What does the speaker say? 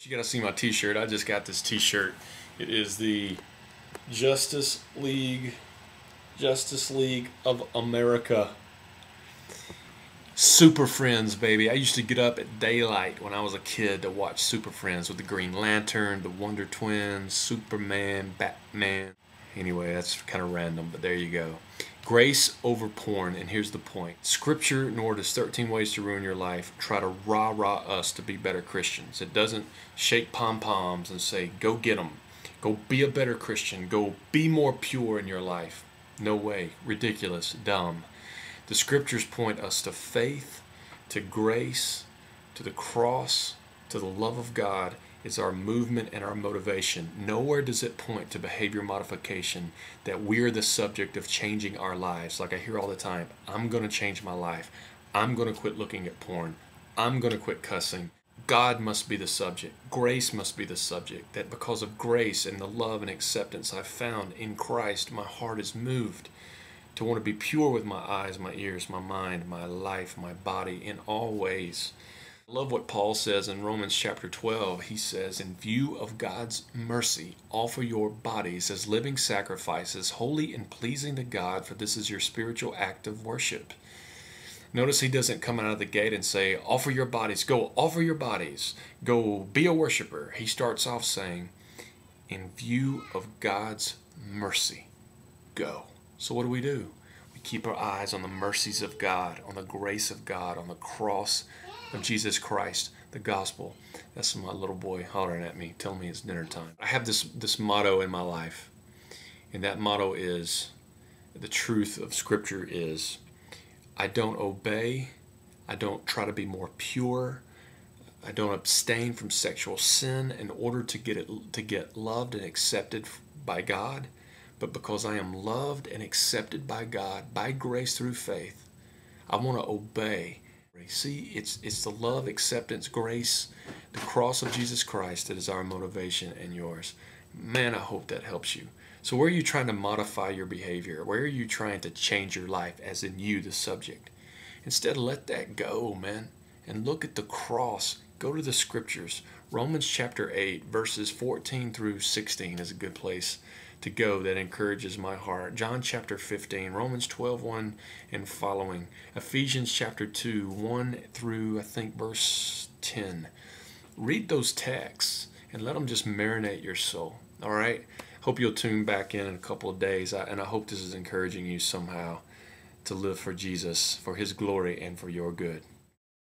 You gotta see my t-shirt. I just got this t-shirt. It is the Justice League Justice League of America Super Friends, baby. I used to get up at daylight when I was a kid to watch Super Friends with the Green Lantern, the Wonder Twins, Superman, Batman. Anyway, that's kind of random, but there you go. Grace over porn, and here's the point. Scripture, nor does 13 Ways to Ruin Your Life try to rah rah us to be better Christians. It doesn't shake pom poms and say, go get them. Go be a better Christian. Go be more pure in your life. No way. Ridiculous. Dumb. The scriptures point us to faith, to grace, to the cross, to the love of God, is our movement and our motivation. Nowhere does it point to behavior modification that we're the subject of changing our lives. Like I hear all the time, I'm going to change my life. I'm going to quit looking at porn. I'm going to quit cussing. God must be the subject. Grace must be the subject. That because of grace and the love and acceptance I've found in Christ, my heart is moved to want to be pure with my eyes, my ears, my mind, my life, my body in all ways. I love what Paul says in Romans chapter 12. He says, In view of God's mercy, offer your bodies as living sacrifices, holy and pleasing to God, for this is your spiritual act of worship. Notice he doesn't come out of the gate and say, Offer your bodies, go offer your bodies, go be a worshiper. He starts off saying, In view of God's mercy, go. So what do we do? We keep our eyes on the mercies of God, on the grace of God, on the cross of Jesus Christ, the gospel. That's my little boy hollering at me, telling me it's dinner time. I have this, this motto in my life, and that motto is the truth of Scripture is I don't obey, I don't try to be more pure, I don't abstain from sexual sin in order to get it to get loved and accepted by God, but because I am loved and accepted by God by grace through faith, I want to obey See, it's it's the love, acceptance, grace, the cross of Jesus Christ that is our motivation and yours. Man, I hope that helps you. So where are you trying to modify your behavior? Where are you trying to change your life as in you, the subject? Instead, let that go, man, and look at the cross. Go to the scriptures. Romans chapter 8, verses 14 through 16 is a good place to go that encourages my heart. John chapter 15, Romans 12, 1 and following, Ephesians chapter 2, 1 through I think verse 10. Read those texts and let them just marinate your soul. All right? Hope you'll tune back in in a couple of days, and I hope this is encouraging you somehow to live for Jesus, for His glory, and for your good.